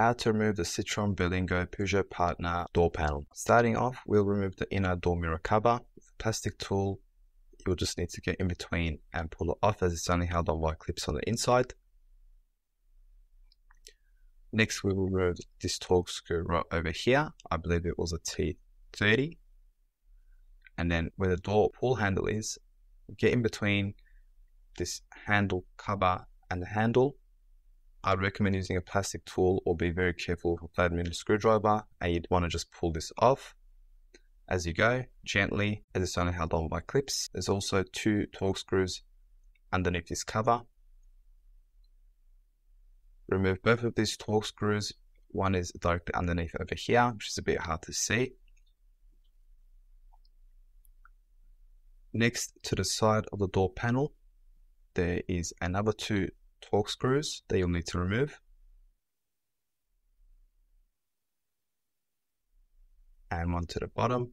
how to remove the Citroen Berlingo Peugeot Partner door panel. Starting off, we'll remove the inner door mirror cover. With a plastic tool, you'll just need to get in between and pull it off as it's only held on by clips on the inside. Next, we will remove this Torx screw right over here. I believe it was a T30. And then where the door pull handle is, get in between this handle cover and the handle. I'd recommend using a plastic tool or be very careful with a flat metal screwdriver and you'd want to just pull this off as you go gently as it's only held on by clips. There's also two Torx screws underneath this cover. Remove both of these Torx screws. One is directly underneath over here, which is a bit hard to see. Next to the side of the door panel, there is another two Torx screws that you'll need to remove. And one to the bottom.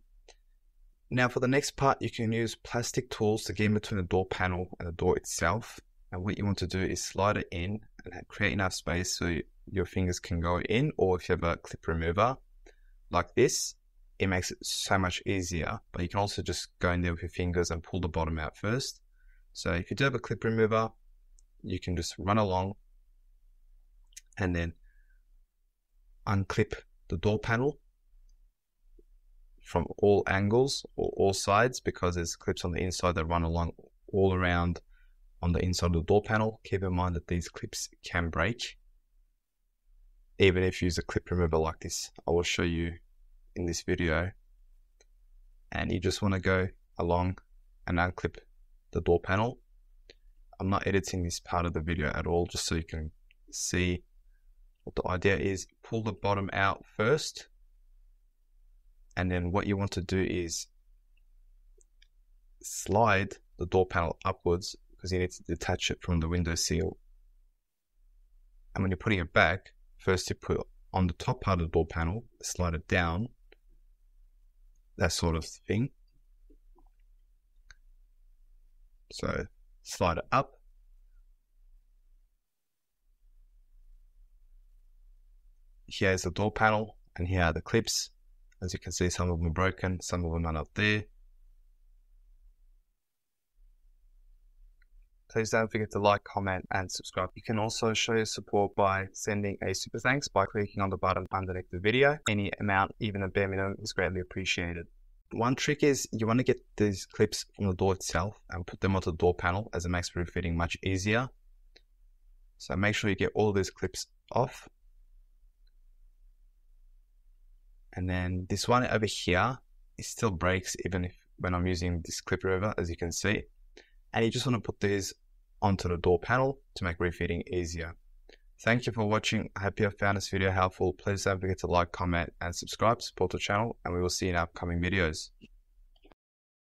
Now for the next part, you can use plastic tools to get in between the door panel and the door itself. And what you want to do is slide it in and create enough space so your fingers can go in, or if you have a clip remover like this, it makes it so much easier. But you can also just go in there with your fingers and pull the bottom out first. So if you do have a clip remover, you can just run along and then unclip the door panel from all angles or all sides because there's clips on the inside that run along all around on the inside of the door panel. Keep in mind that these clips can break even if you use a clip remover like this. I will show you in this video and you just want to go along and unclip the door panel. I'm not editing this part of the video at all just so you can see what the idea is. Pull the bottom out first and then what you want to do is slide the door panel upwards because you need to detach it from the window seal. And when you're putting it back, first you put on the top part of the door panel, slide it down, that sort of thing. So slide it up. Here is the door panel, and here are the clips. As you can see, some of them are broken, some of them are not there. Please don't forget to like, comment, and subscribe. You can also show your support by sending a super thanks by clicking on the button underneath the video. Any amount, even a bare minimum, is greatly appreciated. One trick is you want to get these clips from the door itself and put them onto the door panel as it makes refitting much easier. So make sure you get all these clips off. And then this one over here, it still breaks even if when I'm using this clip remover, as you can see. And you just want to put these onto the door panel to make refitting easier. Thank you for watching. I hope you have found this video helpful. Please don't forget to like, comment, and subscribe support the channel, and we will see you in upcoming videos.